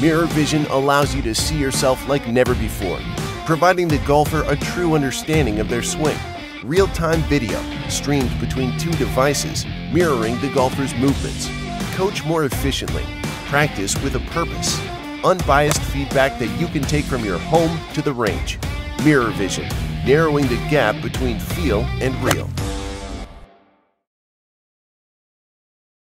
Mirror Vision allows you to see yourself like never before, providing the golfer a true understanding of their swing. Real time video streamed between two devices, mirroring the golfer's movements. Coach more efficiently. Practice with a purpose. Unbiased feedback that you can take from your home to the range. Mirror Vision, narrowing the gap between feel and real.